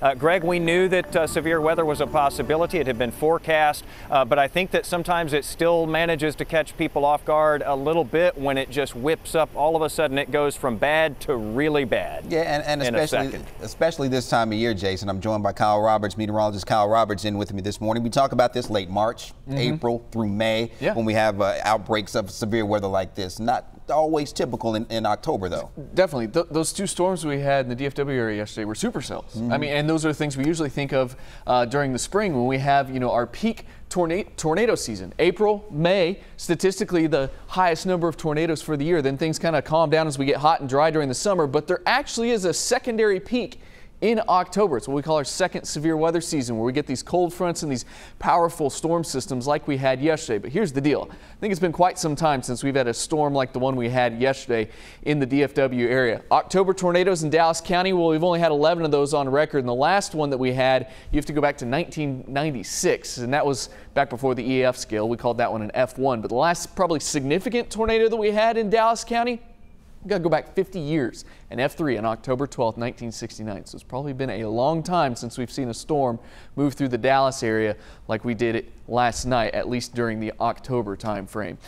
Uh, Greg, we knew that uh, severe weather was a possibility. It had been forecast, uh, but I think that sometimes it still manages to catch people off guard a little bit when it just whips up. All of a sudden, it goes from bad to really bad. Yeah, and, and especially especially this time of year, Jason. I'm joined by Kyle Roberts, meteorologist Kyle Roberts, in with me this morning. We talk about this late March, mm-hmm. April through May yeah. when we have uh, outbreaks of severe weather like this. Not always typical in, in October, though. Definitely. Th- those two storms we had in the DFW area yesterday were supercells. Mm-hmm. I mean, and those are things we usually think of uh, during the spring when we have, you know, our peak tornado, tornado season. April, May, statistically the highest number of tornadoes for the year. Then things kind of calm down as we get hot and dry during the summer, but there actually is a secondary peak in October. It's what we call our second severe weather season, where we get these cold fronts and these powerful storm systems like we had yesterday. But here's the deal. I think it's been quite some time since we've had a storm like the one we had yesterday in the DFW area. October tornadoes in Dallas County, well, we've only had 11 of those on record. And the last one that we had, you have to go back to 1996, and that was back before the EF scale. We called that one an F1. But the last probably significant tornado that we had in Dallas County, We've got to go back 50 years, an F3 on October 12, 1969. So it's probably been a long time since we've seen a storm move through the Dallas area like we did it last night, at least during the October time frame.